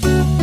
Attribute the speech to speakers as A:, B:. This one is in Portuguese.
A: Música